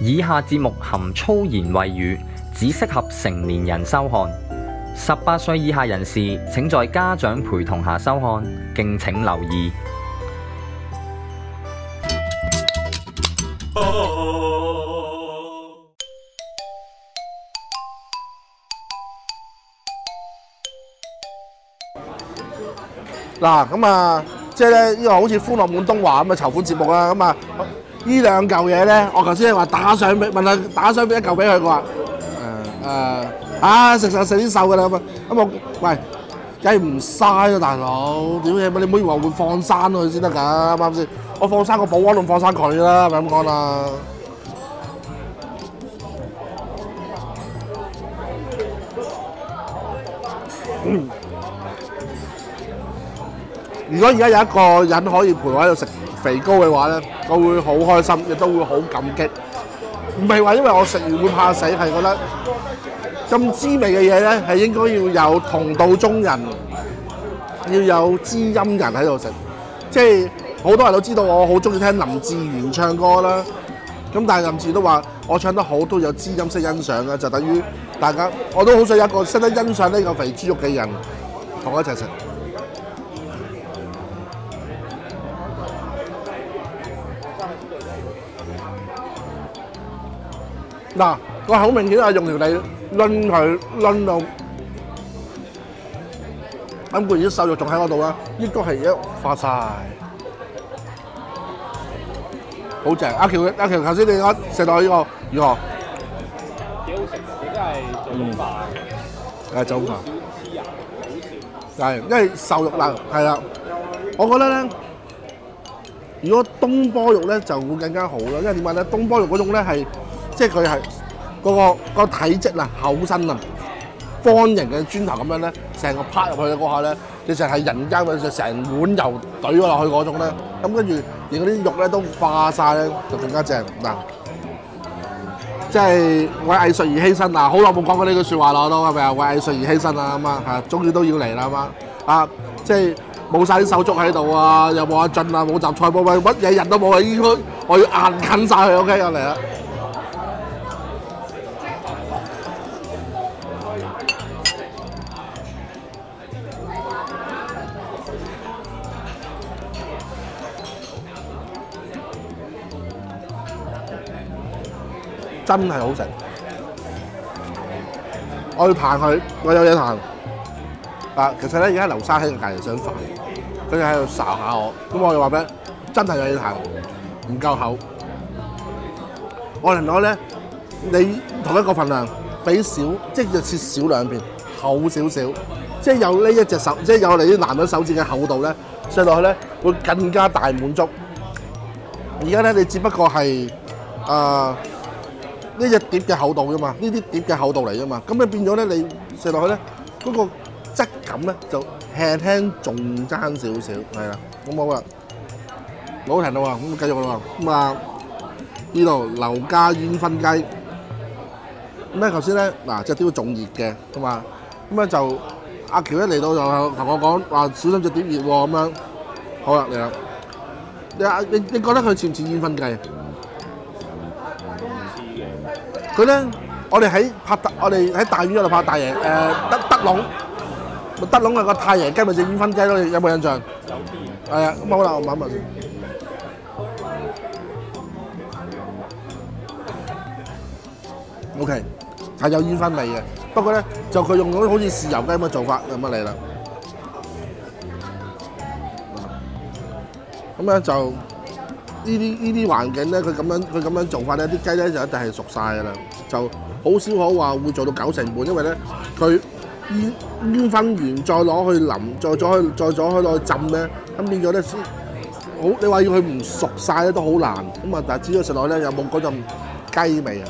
以下節目含粗言穢語，只適合成年人收看。十八歲以下人士請在家長陪同下收看，敬請留意。嗱，咁啊，即係咧呢個好似歡樂滿東華咁嘅籌款節目啦，咁啊呢兩嚿嘢咧，我頭先話打賞俾問下打賞俾一嚿俾佢，佢話誒誒啊食實食啲瘦㗎啦咁啊，咁我喂梗係唔嘥啦，大佬，屌你你唔好以為我會放生佢先得㗎，啱唔啱先？我放生個保安仲放生佢啦，咪咁講啦。如果而家有一個人可以陪我喺度食肥高嘅話咧，我會好開心，亦都會好感激。唔係話因為我食完會怕死，係覺得咁滋味嘅嘢咧，係應該要有同道中人，要有知音人喺度食。即係好多人都知道我好中意聽林志炫唱歌啦。咁但係林志都話我唱得好都有知音識欣賞嘅，就等於大家我都好想有一個識得欣賞呢個肥豬肉嘅人同我一齊食。嗱，我好明顯係用條脷攆佢攆到，咁固然啲瘦肉仲喺嗰度啦，應該係一化晒，好正。阿喬阿喬頭先你講食到呢個如何？幾好食，佢真係做到飯，誒就咁少黐油，好少。係，因為瘦肉嗱係啦，我覺得咧，如果東坡肉咧就會更加好啦，因為點解咧？東坡肉嗰種咧係即係佢係嗰個個體積啊厚身啊，方形嘅磚頭咁樣咧，成個拍入去嗰下咧，你就係人間嘅就成碗油懟咗落去嗰種咧，咁跟住而嗰啲肉咧都化晒咧，就更加正嗱。即係為藝術而犧牲啊！好耐冇講過呢句説話啦，我都係咪啊？為藝術而犧牲啊咁啊嚇，終於都要嚟啦咁啊！啊，即係冇晒啲手足喺度啊，又冇阿俊啊，冇雜菜冇，乜嘢人都冇啊！應該我要硬啃晒佢，OK，我嚟啦！真係好食。我要彈佢，我有嘢行。啊，其實咧而家劉生喺隔離想煩，佢就喺度睄下我，咁我就話俾真係有嘢行，唔夠厚。我能攞咧，你同一個份量，俾少，即係就切少兩片，厚少少，即係有呢一隻手，即係有你啲男人手指嘅厚度咧，食落去咧會更加大滿足。而家咧你只不過係啊。呢只碟嘅厚度啫嘛，呢啲碟嘅厚度嚟啫嘛，咁你變咗咧，你食落去咧，嗰、個質感咧就輕輕仲爭少少，係啦，咁好啦，好停啦喎，咁繼續啦喎，咁啊呢度劉家煙燻雞，咁咧頭先咧嗱只碟仲熱嘅，咁啊咁咧就阿喬一嚟到就同我講話小心隻碟熱喎，咁樣，好啦嚟啦，你啊你你覺得佢似唔似煙燻雞？佢咧，我哋喺拍大，我哋喺大院嗰度拍大爺，誒、德德龍，德龍係個太爺雞咪隻煙燻雞咯，你有冇印象？有啲係啊，咁好啦，我問一問先。O K，係有煙燻味嘅，不過咧就佢用咗好似豉油雞咁嘅做法，咁啊嚟啦。咁咧就呢啲呢啲環境咧，佢咁樣佢咁樣做法咧，啲雞咧就一定係熟晒㗎啦，就好少可話會做到九成半，因為咧佢煙煙燻完再攞去淋，再再去再再去攞去浸咧，咁變咗咧先好。你話要佢唔熟晒咧都好難，咁啊但係煮咗食落咧有冇嗰陣雞味啊？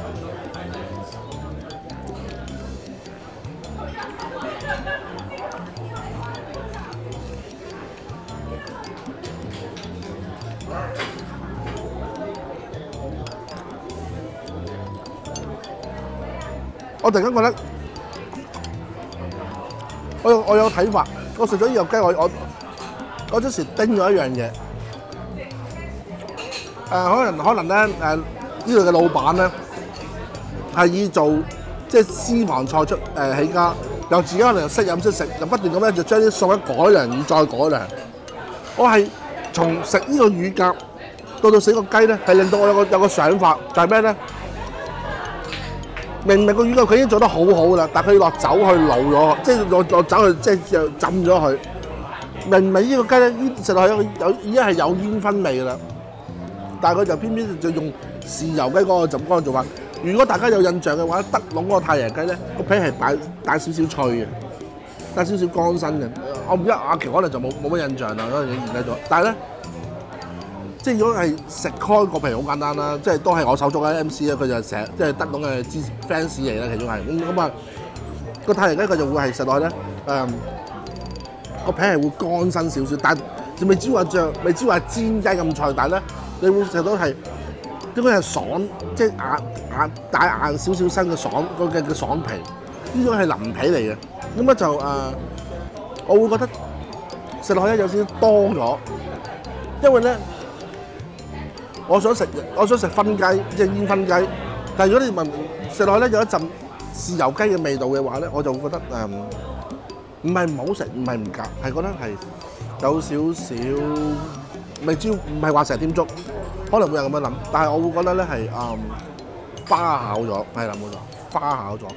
我突然間覺得，我有我有睇法。我食咗呢個雞，我我我嗰時叮咗一樣嘢。誒、可能可能咧誒呢度嘅老闆咧係以做即係私房菜出誒、起家，又自己可能又識飲識食，就不斷咁咧就將啲餸咧改良與再改良。我係從食呢個乳鴿到到食個雞咧，係令到我有個有個想法，就係咩咧？明明個乳鴿佢已經做得好好啦，但係佢落酒去老咗，即係落落酒去即係浸咗佢。明明呢個雞咧，呢食落去有已經係有煙燻味㗎啦，但係佢就偏偏就用豉油雞嗰個浸嗰個做法。如果大家有印象嘅話，德龍嗰個太陽雞咧，個皮係帶帶少少脆嘅，帶少少乾身嘅。我唔知阿喬可能就冇冇乜印象啦，嗰陣嘢唔記得咗。但係咧，即係如果係食開個皮好簡單啦，即係都係我手足嘅 MC 咧，佢就成即係德龍嘅支 fans 嚟啦，其中係咁咁啊個太陽雞佢就會係食落去咧誒。個皮係會乾身少少，但係未知話醬，未知話煎雞咁脆，但係咧你會食到係應該係爽，即係硬硬帶硬少少身嘅爽嗰嘅嘅爽皮，呢種係腍皮嚟嘅。咁咧就誒、我會覺得食落去咧有少少多咗，因為咧我想食我想食分雞，即係煙燻雞，但如果你問食落去咧有一陣豉油雞嘅味道嘅話咧，我就會覺得誒。唔係唔好食，唔係唔夾，係覺得係有少少未知，唔係話成日點粥，可能會有咁樣諗，但係我會覺得咧係誒花巧咗，係啦冇錯，花巧咗，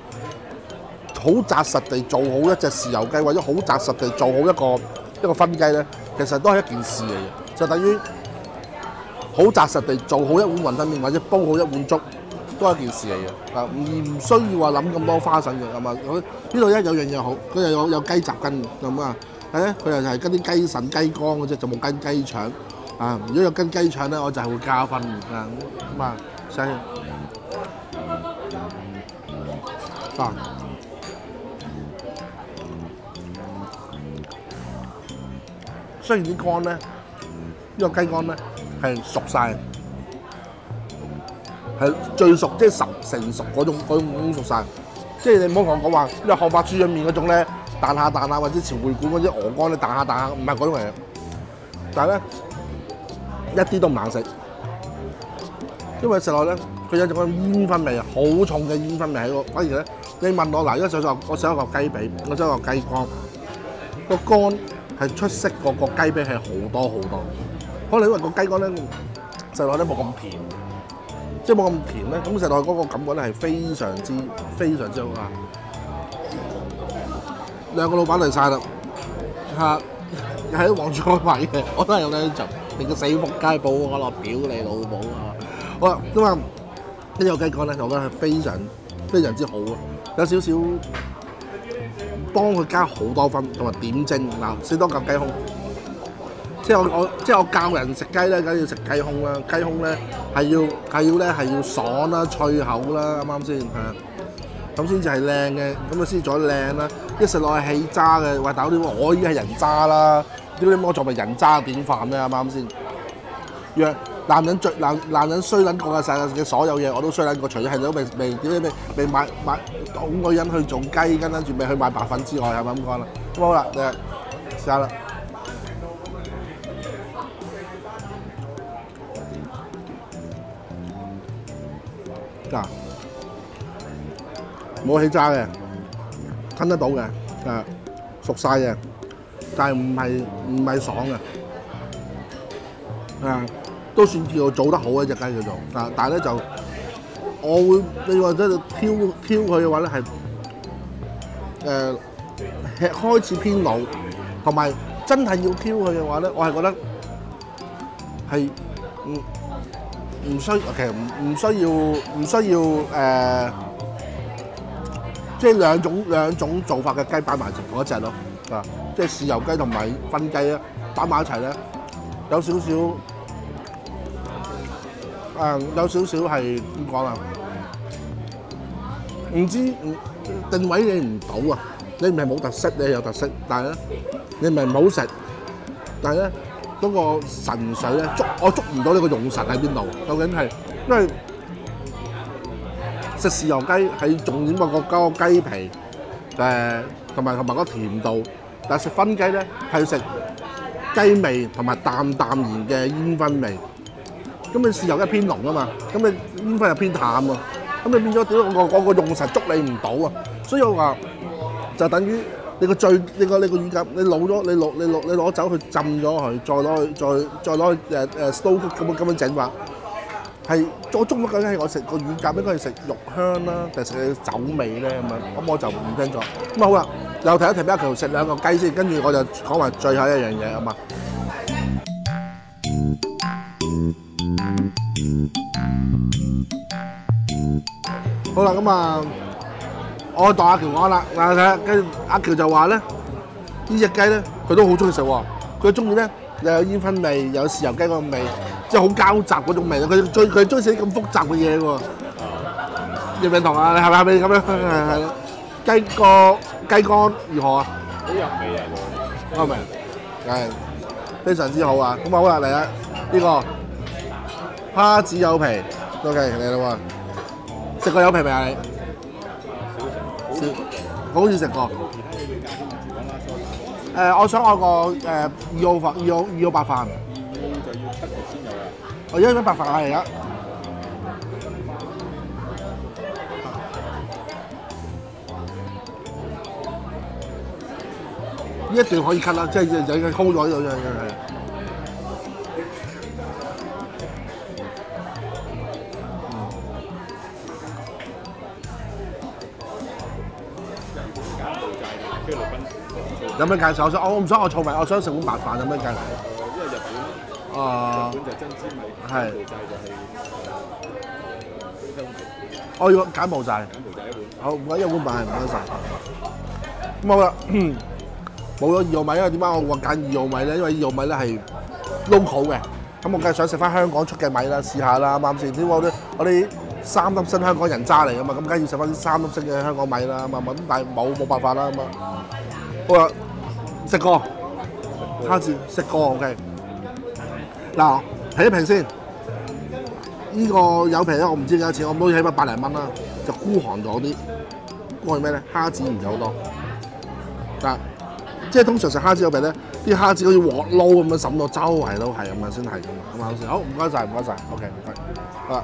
好紮實地做好一隻豉油雞，或者好紮實地做好一個一個分雞咧，其實都係一件事嚟嘅，就等於好紮實地做好一碗雲吞麵，或者煲好一碗粥。都係一件事嚟嘅，啊，而唔需要話諗咁多花神嘅，咁啊，佢呢度咧有樣嘢好，佢又有有雞雜跟咁啊，係咧，佢又係跟啲雞腎雞肝嘅啫，就冇跟雞腸，啊，如果有跟雞腸咧，我就係會加分嘅，啊，咁啊，所以啊，雖然啲肝咧，呢個雞肝咧係熟晒。係最熟，即係十成熟嗰種嗰種熟晒。即係你唔好同我講話，因為漢白豬肉面嗰種咧彈下彈下，或者潮匯館嗰啲鵝肝咧彈下彈下，唔係嗰種嚟嘅。但係咧一啲都唔難食，因為食落咧佢有種煙燻味啊，好重嘅煙燻味喺度。反而咧你問我嗱，而家想想我想一個雞髀，我想一個雞肝，個肝係出色過個雞髀係好多好多。可能因為個雞肝咧食落咧冇咁甜。即係冇咁甜咧，咁食落去嗰個感覺咧係非常之非常之好啊！兩個老闆嚟晒啦，嚇喺黃珠海買嘅，我都係有兩做，你個死仆街報我落表你老母啊！好啦，咁啊呢個雞肝咧，我覺得係非常非常之好啊，有少少幫佢加好多分，同埋點睛嗱，食多嚿雞胸。即係我我即係我教人食雞咧，梗係要食雞胸啦。雞胸咧係要係要咧係要爽啦、脆口啦，啱啱先係啊？咁先至係靚嘅，咁啊先做得靚啦。一食落去起渣嘅，喂大佬，我已經係人渣啦，點解我仲係人渣典範咧？啱啱先？若男人最男男人衰撚過嘅世界嘅所有嘢，我都衰撚過，除咗係都未未點解未未買買哄女人去做雞，跟住未去買白粉之外，係咪咁講啦？咁好啦，誒試下啦。嗱，冇起渣嘅，吞得到嘅，誒熟晒嘅，但係唔係唔係爽嘅，誒都算叫做做得好一隻雞叫做，但但係咧就我會你話真係挑挑佢嘅話咧係誒吃開始偏老，同埋真係要挑佢嘅話咧，我係覺得係嗯。唔需，其實唔唔需要，唔需要誒、即係兩種兩種做法嘅雞擺埋同一隻咯，啊，即係豉油雞同埋分雞咧擺埋一齊咧，有少少誒、有少少係點講啊？唔知定位你唔到啊！你唔係冇特色，你有特色，但係咧你唔係唔好食，但係咧。嗰個神水咧捉我捉唔到呢個用神喺邊度？究竟係因為食豉油雞係重點個個個雞皮誒，同埋同埋個甜度。但係食分雞咧係食雞味同埋淡淡然嘅煙燻味。咁你豉油梗係偏濃啊嘛，咁你煙燻又偏淡啊，咁你變咗屌我個我個用神捉你唔到啊，所以我話就等於你個最你個你個乳鴿你老咗你攞你攞你攞酒去浸咗佢，再攞去再再攞去誒誒 slow cook 咁樣咁樣整法。係我中乜究竟係我食個乳鴿應該係食肉香啦，定係食酒味咧咁樣？咁我就唔清楚。咁啊好啦，又提一提俾阿強食兩個雞先，跟住我就講埋最後一樣嘢啊嘛。好啦，咁啊，我代阿喬講啦，嗱睇下，跟阿喬就話咧，呢只雞咧佢都好中意食喎，佢中意咧又有煙燻味，又有豉油雞嗰個味。即係好交雜嗰種味，佢最佢中意食啲咁複雜嘅嘢喎。認唔認同啊？你係咪係咪咁樣？係係。雞個雞肝如何啊？好入味啊！啱唔明？係非常之好啊！咁好啦，嚟啊！呢個蝦子柚皮，OK 嚟啦喎。食過柚皮未啊？你？少食。好似食過。誒，我想我個誒二號飯，二號二號白飯。就要七日先有啦。我而家白飯啊，而家。呢一段可以 cut 啦，即係有有 hold 咗有有有係。有咩介紹？我想我唔想我儲埋，我想食碗白飯，有咩介紹？因為日本啊日本就真知米，係柬埔寨就係誒香皮，我要柬埔寨。柬埔寨一碗。好，唔該，一碗飯唔該晒。咁好啦，冇咗二號米，因為點解我話揀二號米咧？因為二號米咧係 local 嘅，咁我梗係想食翻香港出嘅米啦，試下啦，啱啱先？點解我啲我哋三粒星香港人渣嚟噶嘛？咁梗係要食翻啲三粒星嘅香港米啦，咁啊咁，但係冇冇辦法啦，咁啊。好啦，食過蝦子食過 OK。嗱，睇一評先。呢個有皮咧，我唔知幾多錢，我都起碼百零蚊啦，就孤寒咗啲。孤寒咩咧？蝦子唔有好多，但即係通常食蝦子有皮咧，啲蝦子好似鑊撈咁樣滲到周圍都係咁樣先係咁啊，咁啊好先。好，唔該晒，唔該晒。OK，唔該。啊，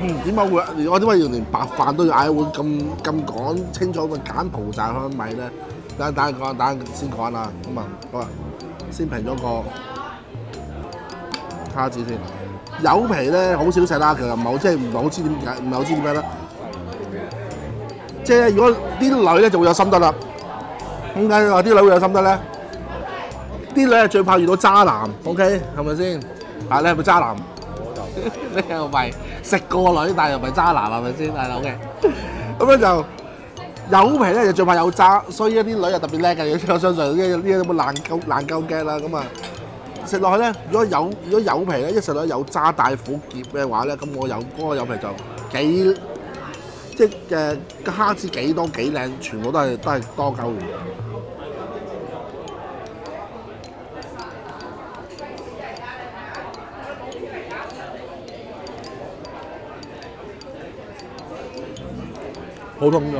嗯，點解會我點解要連白飯都要嗌碗咁咁講清楚個柬埔寨香米咧？等等講，等先講啦。咁啊，好啊，先平咗個蝦子先。有皮咧好少食啦，其實唔係好即係唔係好知點解，唔係好知點解啦。即係如果啲女咧就會有心得啦。點解話啲女會有心得咧？啲女係最怕遇到渣男，OK 係咪先？啊，你係咪渣男？你又唔係食過女，但係又唔係渣男係咪先？係 OK。咁咧就有皮咧就最怕有渣，所以一啲女又特別叻嘅。我相信呢呢啲咁嘅爛鳩爛鳩 get 啦，咁啊。食落去咧，如果有如果有皮咧，一食落有渣大苦澀嘅話咧，咁我有嗰個有皮就幾即係誒蝦子幾多幾靚，全部都係都係多鳩魚。普通咗，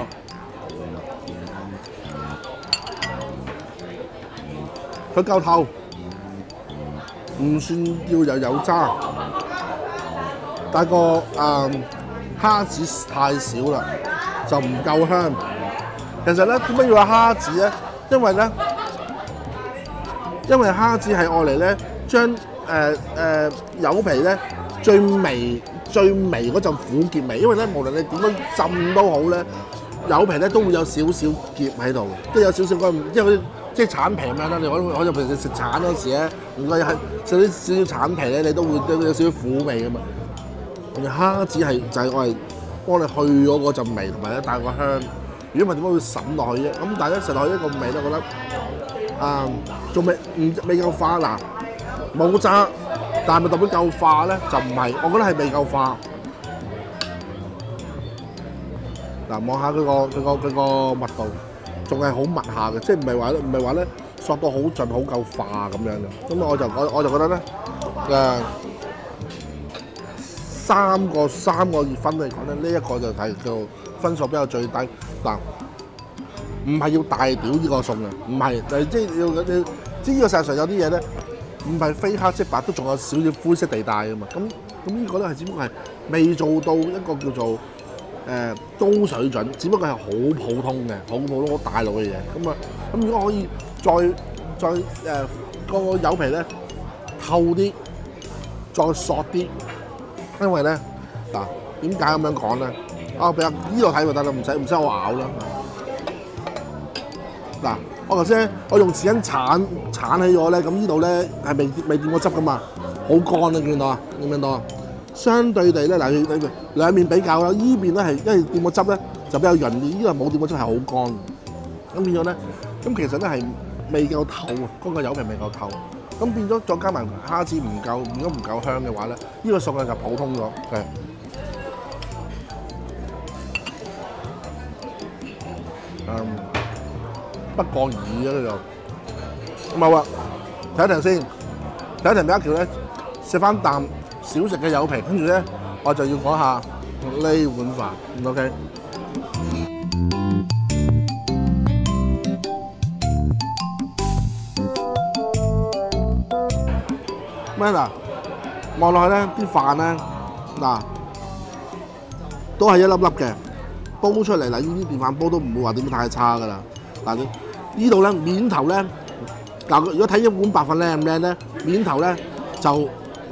佢夠透。唔算要又有渣，但個誒、嗯、蝦子太少啦，就唔夠香。其實咧，點解要有蝦子咧？因為咧，因為蝦子係愛嚟咧，將誒誒柚皮咧最微最微嗰陣苦澀味。因為咧，無論你點樣浸都好咧，柚皮咧都會有少少澀喺度，即係有少少嗰，即係好似。即係橙皮咁樣啦，你可可能平時食橙嗰時咧，如果係食啲少少橙皮咧，你都會都有少少苦味噶嘛。蝦子係就係我係幫你去咗嗰陣味，同埋咧帶個香。如果唔係點解會滲落去啫？咁大家食落去一個味都覺得啊，仲未唔未夠化嗱，冇渣，但係咪代表夠化咧？就唔係，我覺得係未夠化。嗱，望下佢個佢個佢個密度。仲係好密下嘅，即係唔係話唔係話咧索到好盡好夠化咁樣嘅。咁我就我我就覺得咧誒三個三個月分嚟講咧，呢一個就係叫分數比較最低嗱，唔係要大屌呢個餸嘅，唔係，即係要你知呢個世界上有啲嘢咧，唔係非黑即白，都仲有少少灰色地帶噶嘛。咁咁呢個咧係只不過係未做到一個叫做、呃高水準，只不過係好普通嘅、好普通、好大陸嘅嘢。咁啊，咁如果可以再再誒、呃、個柚皮咧透啲，再索啲，因為咧嗱點解咁樣講咧？啊，俾啊呢度睇就得啦，唔使唔使我咬啦。嗱，我頭先我用匙羹鏟鏟起咗咧，咁呢度咧係未未掂過汁噶嘛，好乾啊！見到啊，見唔見到啊？相對地咧，嗱你你兩面比較啦，依邊咧係因為掂個汁咧就比較潤啲，呢個冇掂個汁係好乾。咁變咗咧，咁其實咧係未夠透啊，嗰、個油皮未夠透。咁變咗再加埋蝦子唔夠，如果唔夠香嘅話咧，呢、個餸咧就普通咗嘅。嗯，不過爾啊呢度。冇啊，睇一陣先，睇一陣俾阿橋咧食翻啖小食嘅柚皮，跟住咧我就要講下呢碗飯，OK？咩嗱？望落去咧，啲飯咧嗱都係一粒粒嘅，煲出嚟嗱，呢啲電飯煲都唔會話點樣太差噶啦。嗱，呢度咧面頭咧，嗱如果睇一碗白飯靚唔靚咧，面頭咧就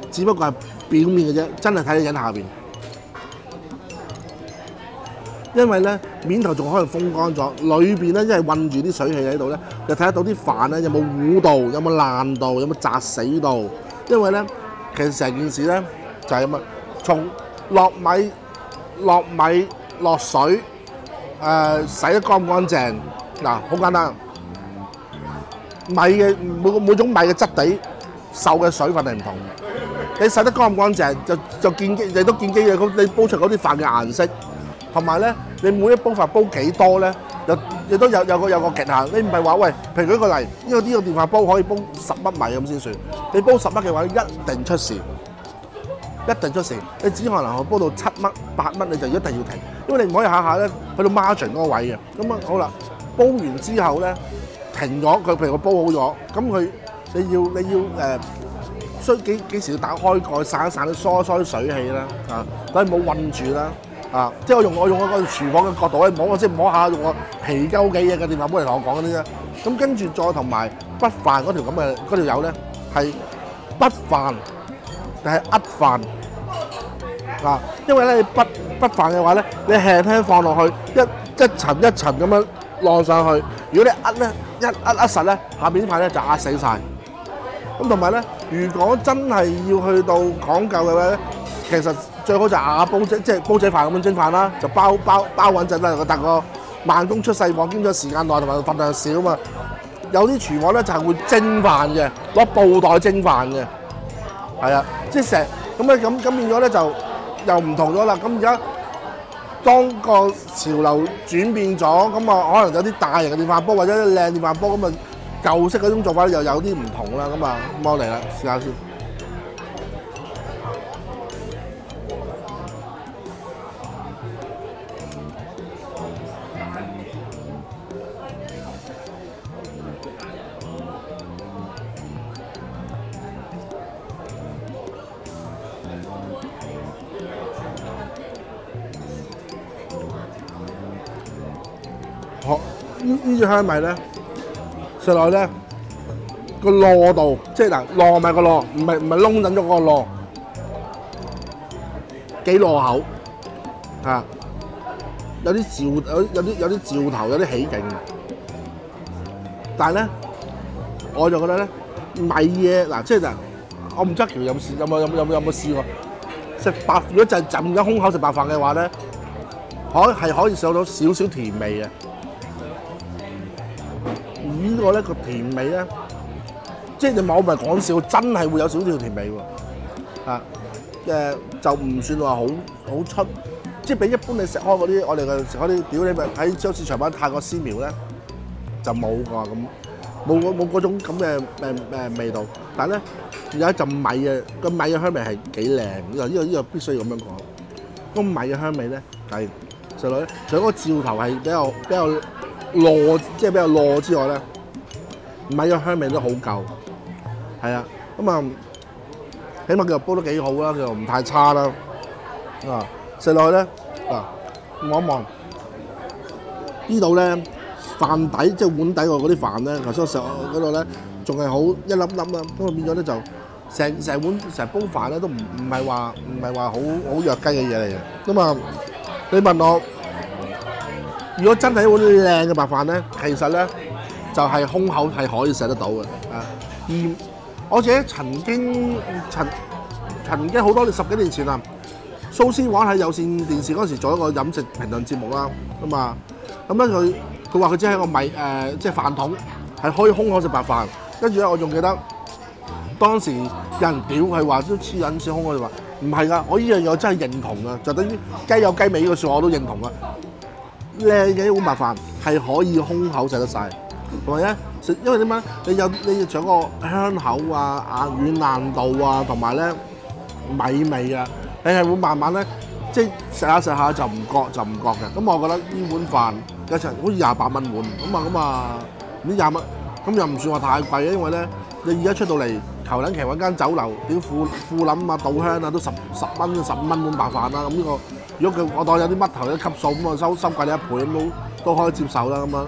只不過係表面嘅啫，真係睇得緊下邊。因為咧面頭仲可以風乾咗，裏邊咧因為韞住啲水氣喺度咧，就睇得到啲飯咧有冇糊到，有冇爛到，有冇砸死到。因為咧，其實成件事咧就係咁啊，從落米、落米、落水，誒、洗得乾唔乾淨？嗱，好簡單，米嘅每每種米嘅質地受嘅水分係唔同嘅。你洗得乾唔乾淨，就就見機，你都見機嘅。咁你煲出嗰啲飯嘅顏色，同埋咧，你每一煲飯煲幾多咧，又亦都有有個有個極限。你唔係話喂，譬如舉個例，呢個呢個電飯煲可以煲十粒米咁先算。你煲十粒嘅話，一定出事，一定出事。你只可能煲到七粒、八粒，你就一定要停，因為你唔可以下下咧去到 margin 嗰個位嘅。咁啊好啦，煲完之後咧停咗，佢譬如我煲好咗，咁佢你要你要誒。需幾幾時要打開蓋散一散啲疏疏啲水氣啦，啊，等佢冇韞住啦，啊，即係我用我用我個廚房嘅角度咧摸，我即係摸下用個皮鳩幾嘢嘅電飯煲嚟同我講嗰啲啫。咁跟住再同埋不飯嗰條咁嘅嗰條友咧係不飯定係噏飯啊？因為咧你筆筆飯嘅話咧，你輕輕放落去一一層一層咁樣落上去，如果你噏咧一噏噏實咧，下邊啲飯咧就壓死晒。咁同埋咧，如果真係要去到講究嘅話咧，其實最好就瓦煲即即係煲仔飯咁樣蒸飯啦，就包包包穩陣啦。但個慢工出細貨，兼咗時間耐同埋份量少啊嘛。有啲廚房咧就係會蒸飯嘅，攞布袋蒸飯嘅，係啊，即係成咁咧咁咁變咗咧就又唔同咗啦。咁而家當個潮流轉變咗，咁啊可能有啲大型嘅電飯煲或者靚電飯煲咁啊。舊式嗰種做法又有啲唔同啦，咁啊，咁我嚟啦，試下先。好，呢呢隻香米咧。食落去咧個糯度，即係嗱糯咪個糯，唔係唔係窿緊咗個糯，幾糯口啊！有啲嚼有有啲有啲嚼頭，有啲起勁。但係咧，我就覺得咧米嘢嗱，即係嗱，我唔知阿橋有冇試有冇有冇有冇有冇試過食白？如果就係浸咗空口食白飯嘅話咧，可係可以上到少少甜味嘅。呢個咧個甜味咧，即係你冇唔係講笑，真係會有少少甜味喎。啊，誒就唔算話好好出，即係比一般你食開嗰啲，我哋嘅食開啲屌你咪喺超市場買太過絲苗咧，就冇㗎咁，冇冇嗰種咁嘅誒誒味道。但係咧有一陣米嘅個米嘅香味係幾靚，呢個呢個呢個必須要咁樣講。個米嘅香味咧係細女，除咗個照頭係比較比較糯，即係比較糯之外咧。米嘅香味都好夠，係啊，咁啊，起碼佢又煲得幾好啦，佢又唔太差啦。啊，食落去咧嗱，望一望呢度咧飯底即係碗底個嗰啲飯咧，頭先我食嗰度咧仲係好一粒粒啦，咁啊變咗咧就成成碗成煲飯咧都唔唔係話唔係話好好弱雞嘅嘢嚟嘅。咁啊，你問我？如果真係一碗靚嘅白飯咧，其實咧就係、空口係可以食得到嘅啊。而我自己曾經曾曾經好多年十幾年前啊，蘇絲華喺有線電視嗰陣時做一個飲食評論節目啦，咁啊，咁咧佢佢話佢只係一個米誒、即係飯桶，係可以空口食白飯。跟住咧，我仲記得當時有人屌佢話都黐撚線空口食飯，唔係㗎，我呢樣嘢我真係認同㗎，就等於雞有雞尾呢個説我都認同啊。靚嘅一碗白飯係可以空口食得晒，同埋咧食，因為點解？你有你仲有個香口啊、硬軟爛度啊，同埋咧米味啊，你係會慢慢咧，即係食下食下就唔覺就唔覺嘅。咁我覺得呢碗飯一齊好似廿八蚊碗，咁啊咁啊唔知廿蚊，咁又唔算話太貴嘅，因為咧你而家出到嚟求撚其揾間酒樓，屌富富林啊、稻香啊都十十蚊十五蚊碗白飯啦，咁呢個。如果佢我當有啲乜頭一級數咁啊，收收貴你一倍咁都都可以接受啦咁樣。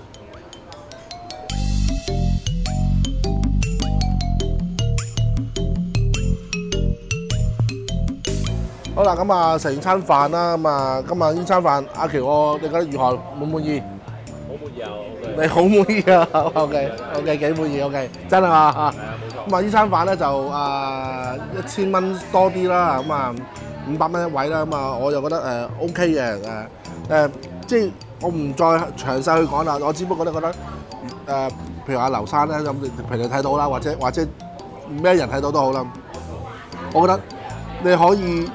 好啦，咁啊食完餐飯啦，咁啊今日呢餐飯，阿喬我你覺得如何？滿唔滿意？好滿意啊！你好滿意啊？OK OK 幾滿意？OK 真係嘛？係啊，冇錯。咁啊呢餐飯咧就啊一千蚊多啲啦，咁啊五百蚊一位啦，咁啊我就覺得誒、呃 OK 嘅誒誒，即係我唔再詳細去講啦，我只不過咧覺得誒、呃，譬如阿劉生咧咁，譬如你睇到啦，或者或者咩人睇到都好啦，我覺得你可以。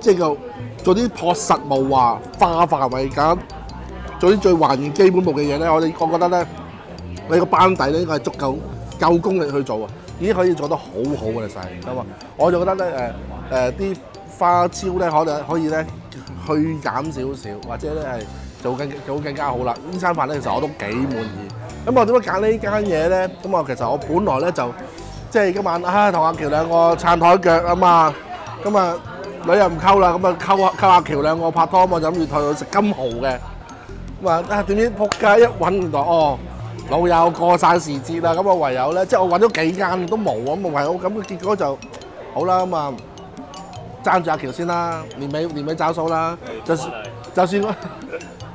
即係個做啲樸實無華、化繁為簡，做啲最還原基本步嘅嘢咧。我哋我覺得咧，你個班底咧應該係足夠夠功力去做啊，已經可以做得好好嘅啦，晒。咁啊，我就覺得咧誒誒啲花招咧，可能可以咧去減少少，或者咧係做更做更加好啦。呢餐飯咧，其實我都幾滿意。咁我點解揀呢間嘢咧？咁啊，其實我本來咧就即係今晚啊，同阿喬兩個撐台腳啊嘛，咁啊。女又唔溝啦，咁啊溝啊溝阿橋兩個拍拖嘛，就諗住同佢食金蠔嘅。咁啊啊點知撲街一揾唔到哦，老友過晒時節啦，咁啊唯有咧，即係我揾咗幾間都冇咁啊唯有咁嘅結果就好啦咁啊，爭住阿橋先啦，年尾年尾找數啦，就算就算我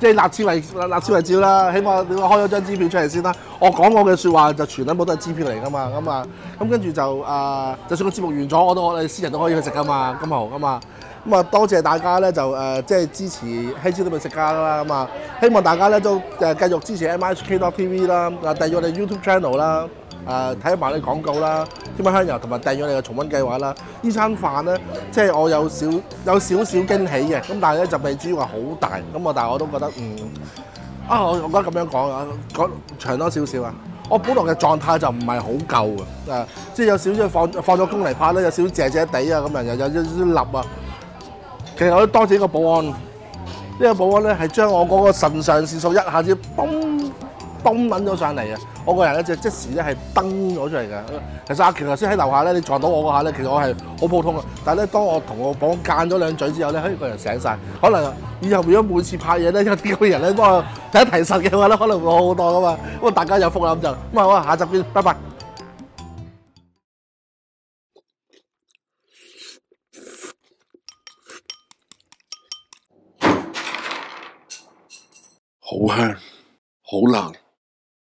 即係辣椒為辣椒為照啦，起碼你開咗張支票出嚟先啦。我講我嘅説話就全部都係支票嚟噶嘛，咁啊咁跟住就啊，就算個節目完咗，我都我哋私人都可以去食噶嘛，金蠔噶嘛。咁啊，多謝大家咧，就誒即係支持希椒呢味食家啦，咁啊，希望大家咧都誒繼續支持 MHK TV 啦，啊訂我哋 YouTube channel 啦，誒睇埋啲廣告啦，添加香油同埋訂咗你嘅重温計劃啦。呢餐飯咧，即係我有少有少少驚喜嘅，咁但係咧就未至於話好大，咁啊，但係我都覺得嗯啊，我我覺得咁樣講啊，講長多少少啊，我本來嘅狀態就唔係好夠嘅，誒，即係有少少放放咗工嚟拍咧，有少少謝謝地啊，咁啊，又有少少立啊。其實我都多謝呢個保安，呢、呢個保安咧係將我嗰個腎上腺素一下子嘣嘣撚咗上嚟啊！我個人咧就即時咧係崩咗出嚟嘅。其實阿奇頭先喺樓下咧，你撞到我嗰下咧，其實我係好普通啊。但係咧，當我同我保安間咗兩嘴之後咧，嘿個人醒晒。可能以後如果每次拍嘢咧，有啲個人咧幫我提一提神嘅話咧，可能會好好多噶嘛。咁啊，大家有福啦咁就咁啊，好啊，下集見，拜拜。好香，好辣，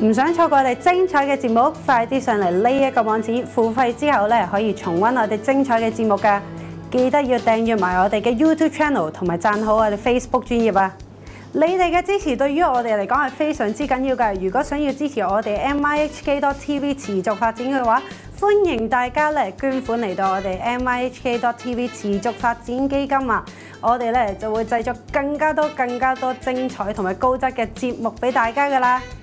唔想錯過我哋精彩嘅節目，快啲上嚟呢一個網址，付費之後咧可以重温我哋精彩嘅節目㗎。記得要訂閱埋我哋嘅 YouTube Channel 同埋讚好我哋 Facebook 專頁啊！你哋嘅支持對於我哋嚟講係非常之緊要㗎。如果想要支持我哋 MiHK 多 TV 持續發展嘅話，歡迎大家咧捐款嚟到我哋 MiHK 多 TV 持續發展基金啊！我哋咧就會製作更加多、更加多精彩同埋高質嘅節目俾大家㗎啦〜